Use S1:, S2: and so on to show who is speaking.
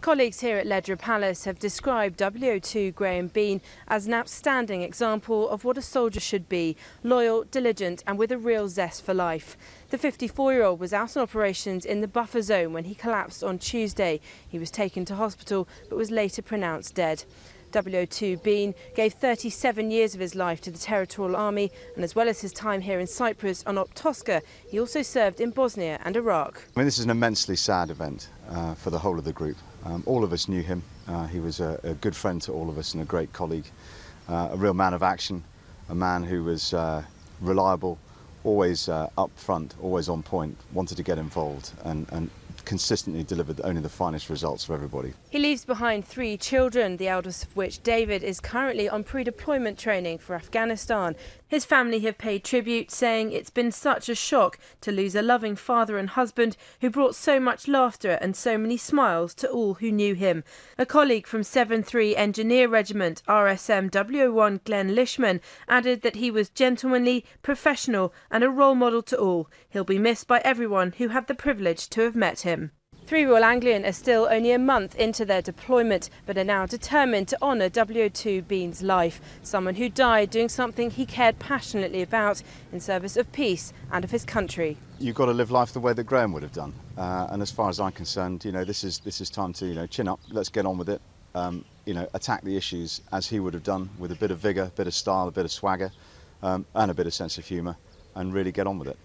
S1: Colleagues here at Ledra Palace have described WO2 Graham Bean as an outstanding example of what a soldier should be loyal, diligent, and with a real zest for life. The 54 year old was out on operations in the buffer zone when he collapsed on Tuesday. He was taken to hospital but was later pronounced dead. WO2 Bean gave 37 years of his life to the Territorial Army, and as well as his time here in Cyprus on Op TOSCA, he also served in Bosnia and Iraq.
S2: I mean, this is an immensely sad event uh, for the whole of the group. Um, all of us knew him. Uh, he was a, a, good friend to all of us and a great colleague, uh, a real man of action, a man who was uh, reliable, always uh, up front, always on point, wanted to get involved, and, and consistently delivered only the finest results for everybody.
S1: He leaves behind three children, the eldest of which, David, is currently on pre-deployment training for Afghanistan. His family have paid tribute, saying it's been such a shock to lose a loving father and husband who brought so much laughter and so many smiles to all who knew him. A colleague from 7-3 Engineer Regiment RSM W1 Glenn Lishman added that he was gentlemanly, professional and a role model to all. He'll be missed by everyone who had the privilege to have met him. Three Royal Anglian are still only a month into their deployment, but are now determined to honour WO2 Bean's life, someone who died doing something he cared passionately about in service of peace and of his country.
S2: You've got to live life the way that Graham would have done, uh, and as far as I'm concerned, you know, this is this is time to you know chin up. Let's get on with it. Um, you know, attack the issues as he would have done, with a bit of vigour, a bit of style, a bit of swagger, um, and a bit of sense of humour, and really get on with it.